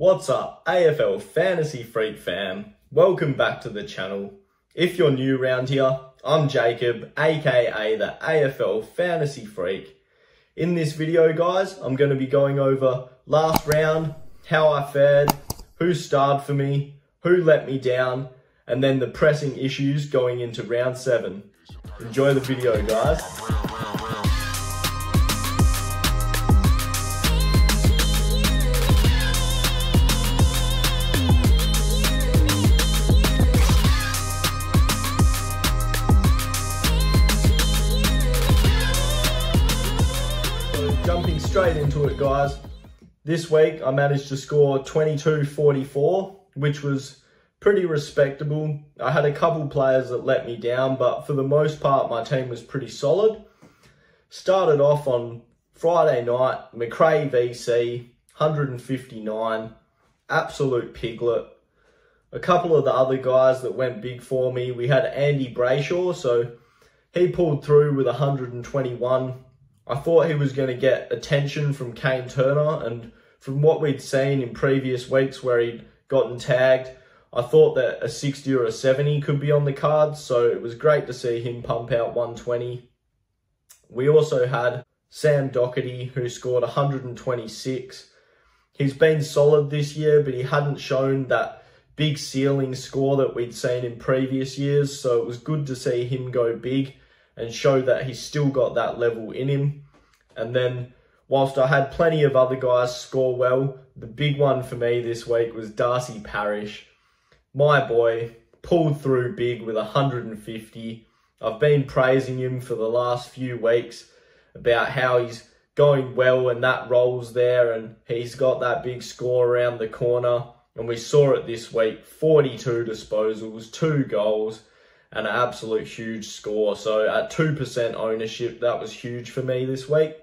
What's up, AFL Fantasy Freak fam? Welcome back to the channel. If you're new around here, I'm Jacob, aka the AFL Fantasy Freak. In this video, guys, I'm going to be going over last round, how I fared, who starred for me, who let me down, and then the pressing issues going into round 7. Enjoy the video, guys. Jumping straight into it, guys. This week I managed to score 22-44, which was pretty respectable. I had a couple players that let me down, but for the most part, my team was pretty solid. Started off on Friday night, Macrae VC, 159, absolute piglet. A couple of the other guys that went big for me, we had Andy Brayshaw, so he pulled through with 121. I thought he was going to get attention from Kane Turner, and from what we'd seen in previous weeks where he'd gotten tagged, I thought that a 60 or a 70 could be on the cards, so it was great to see him pump out 120. We also had Sam Docherty, who scored 126. He's been solid this year, but he hadn't shown that big ceiling score that we'd seen in previous years, so it was good to see him go big and show that he's still got that level in him. And then, whilst I had plenty of other guys score well, the big one for me this week was Darcy Parish. My boy pulled through big with 150. I've been praising him for the last few weeks about how he's going well and that rolls there and he's got that big score around the corner. And we saw it this week 42 disposals, two goals an absolute huge score. So at 2% ownership, that was huge for me this week.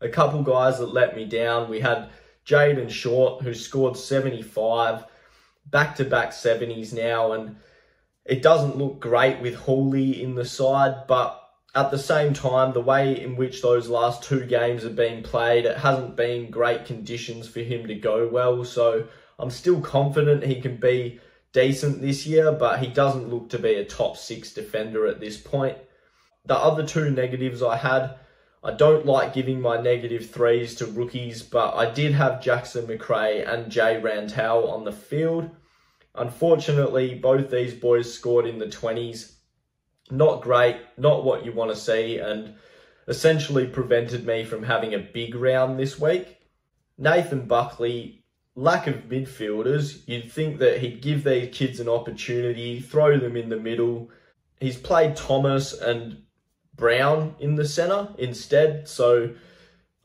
A couple guys that let me down. We had Jayden Short, who scored 75, back-to-back 70s now, and it doesn't look great with Hooley in the side, but at the same time, the way in which those last two games have been played, it hasn't been great conditions for him to go well. So I'm still confident he can be decent this year, but he doesn't look to be a top six defender at this point. The other two negatives I had, I don't like giving my negative threes to rookies, but I did have Jackson Macrae and Jay Rantall on the field. Unfortunately, both these boys scored in the 20s. Not great, not what you want to see, and essentially prevented me from having a big round this week. Nathan Buckley lack of midfielders, you'd think that he'd give these kids an opportunity, throw them in the middle. He's played Thomas and Brown in the centre instead, so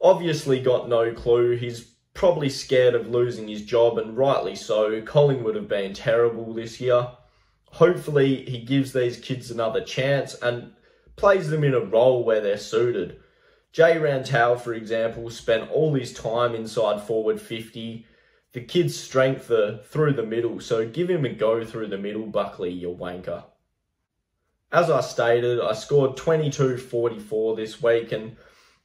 obviously got no clue. He's probably scared of losing his job, and rightly so. Collingwood have been terrible this year. Hopefully, he gives these kids another chance and plays them in a role where they're suited. Jay Rantall, for example, spent all his time inside forward 50 the kid's strength are through the middle, so give him a go through the middle, Buckley, you wanker. As I stated, I scored 22.44 this week, and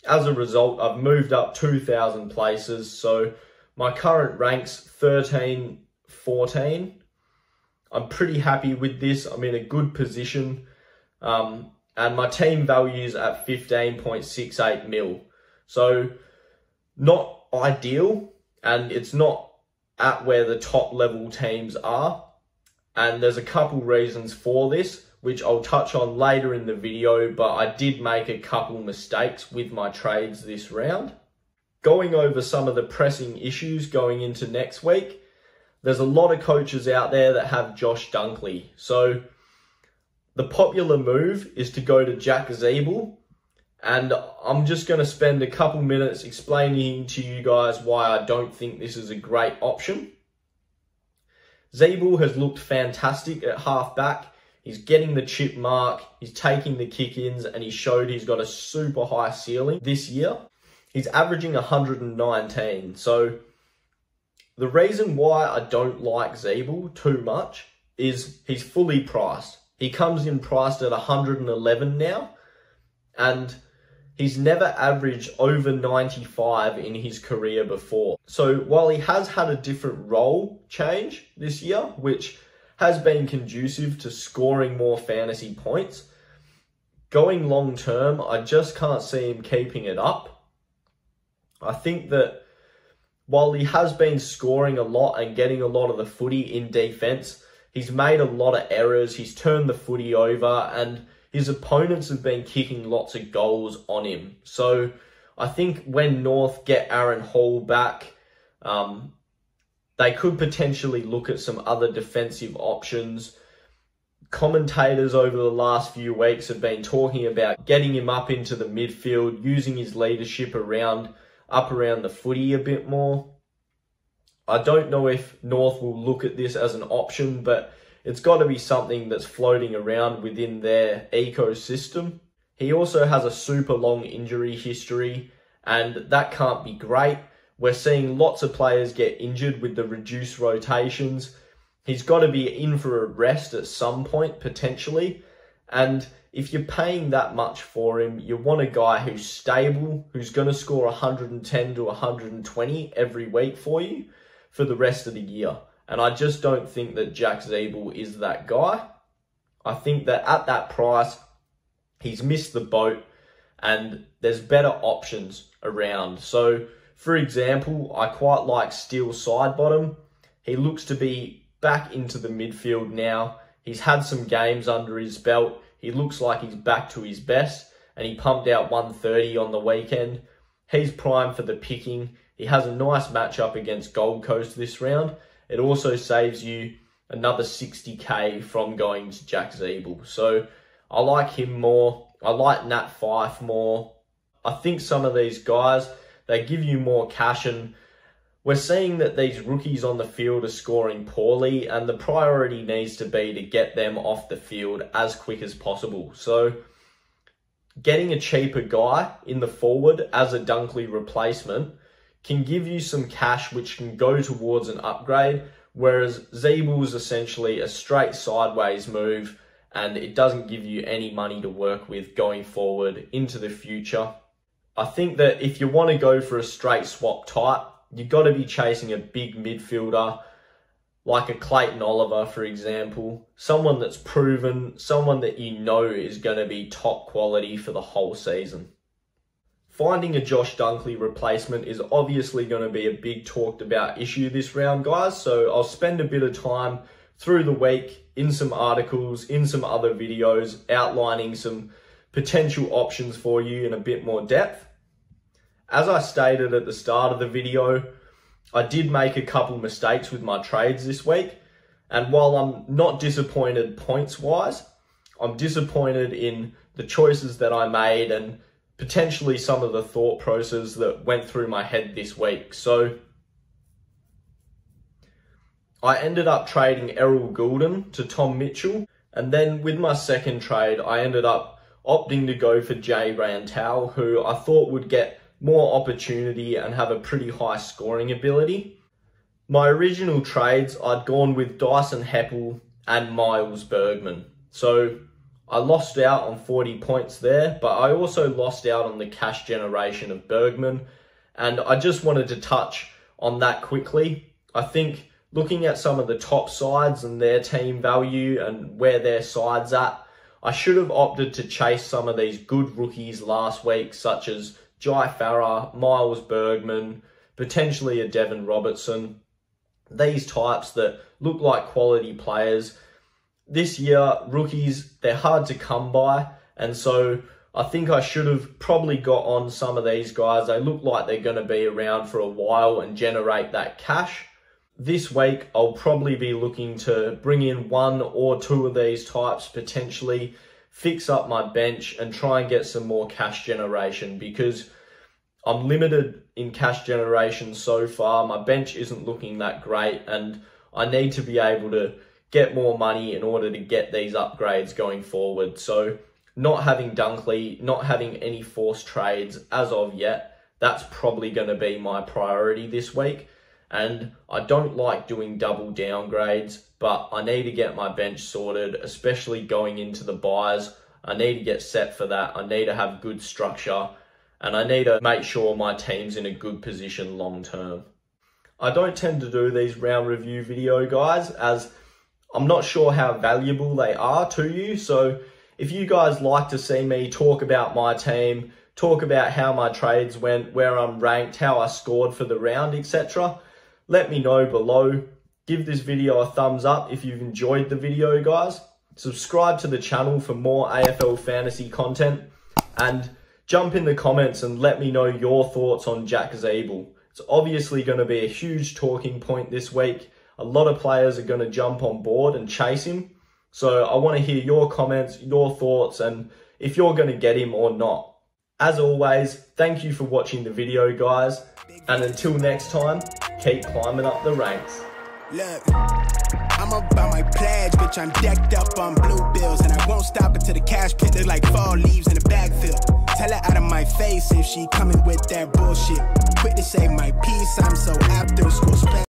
as a result, I've moved up 2,000 places, so my current rank's 13 14. I'm pretty happy with this. I'm in a good position. Um, and my team values at 15.68 mil. So not ideal and it's not at where the top level teams are. And there's a couple reasons for this, which I'll touch on later in the video, but I did make a couple mistakes with my trades this round. Going over some of the pressing issues going into next week, there's a lot of coaches out there that have Josh Dunkley. So the popular move is to go to Jack Ziebell and I'm just going to spend a couple minutes explaining to you guys why I don't think this is a great option. Ziebell has looked fantastic at halfback. He's getting the chip mark, he's taking the kick-ins, and he showed he's got a super high ceiling this year. He's averaging 119. So the reason why I don't like Ziebell too much is he's fully priced. He comes in priced at 111 now, and He's never averaged over 95 in his career before. So while he has had a different role change this year, which has been conducive to scoring more fantasy points, going long term, I just can't see him keeping it up. I think that while he has been scoring a lot and getting a lot of the footy in defense, he's made a lot of errors. He's turned the footy over and his opponents have been kicking lots of goals on him. So I think when North get Aaron Hall back, um, they could potentially look at some other defensive options. Commentators over the last few weeks have been talking about getting him up into the midfield, using his leadership around up around the footy a bit more. I don't know if North will look at this as an option, but it's got to be something that's floating around within their ecosystem. He also has a super long injury history, and that can't be great. We're seeing lots of players get injured with the reduced rotations. He's got to be in for a rest at some point, potentially. And if you're paying that much for him, you want a guy who's stable, who's going to score 110 to 120 every week for you for the rest of the year. And I just don't think that Jack Ziebell is that guy. I think that at that price, he's missed the boat and there's better options around. So, for example, I quite like Steele Sidebottom. He looks to be back into the midfield now. He's had some games under his belt. He looks like he's back to his best and he pumped out 130 on the weekend. He's primed for the picking. He has a nice matchup against Gold Coast this round it also saves you another 60k from going to Jack Ziebell. So I like him more. I like Nat Fyfe more. I think some of these guys, they give you more cash and we're seeing that these rookies on the field are scoring poorly and the priority needs to be to get them off the field as quick as possible. So getting a cheaper guy in the forward as a Dunkley replacement can give you some cash which can go towards an upgrade, whereas Ziebell is essentially a straight sideways move and it doesn't give you any money to work with going forward into the future. I think that if you want to go for a straight swap type, you've got to be chasing a big midfielder like a Clayton Oliver, for example, someone that's proven, someone that you know is going to be top quality for the whole season. Finding a Josh Dunkley replacement is obviously going to be a big talked about issue this round, guys. So I'll spend a bit of time through the week in some articles, in some other videos, outlining some potential options for you in a bit more depth. As I stated at the start of the video, I did make a couple mistakes with my trades this week. And while I'm not disappointed points wise, I'm disappointed in the choices that I made and potentially some of the thought process that went through my head this week. So I ended up trading Errol Gulden to Tom Mitchell. And then with my second trade, I ended up opting to go for Jay Rantall, who I thought would get more opportunity and have a pretty high scoring ability. My original trades, I'd gone with Dyson Heppell and Miles Bergman. So I lost out on 40 points there, but I also lost out on the cash generation of Bergman. And I just wanted to touch on that quickly. I think looking at some of the top sides and their team value and where their side's at, I should have opted to chase some of these good rookies last week, such as Jai Farah, Miles Bergman, potentially a Deven Robertson. These types that look like quality players this year, rookies, they're hard to come by. And so I think I should have probably got on some of these guys. They look like they're going to be around for a while and generate that cash. This week, I'll probably be looking to bring in one or two of these types potentially, fix up my bench and try and get some more cash generation because I'm limited in cash generation so far. My bench isn't looking that great and I need to be able to get more money in order to get these upgrades going forward. So not having Dunkley, not having any forced trades as of yet, that's probably going to be my priority this week. And I don't like doing double downgrades, but I need to get my bench sorted, especially going into the byes. I need to get set for that. I need to have good structure and I need to make sure my team's in a good position long term. I don't tend to do these round review video guys as I'm not sure how valuable they are to you. So if you guys like to see me talk about my team, talk about how my trades went, where I'm ranked, how I scored for the round, etc., let me know below. Give this video a thumbs up if you've enjoyed the video, guys. Subscribe to the channel for more AFL fantasy content and jump in the comments and let me know your thoughts on Jack Ziebell. It's obviously going to be a huge talking point this week. A lot of players are going to jump on board and chase him. So I want to hear your comments, your thoughts, and if you're going to get him or not. As always, thank you for watching the video, guys. And until next time, keep climbing up the ranks. Look, I'm about my pledge, bitch. I'm decked up on blue bills, and I won't stop until the cash pit like fall leaves in the. Tell her out of my face if she coming with that bullshit. To my I'm so after school.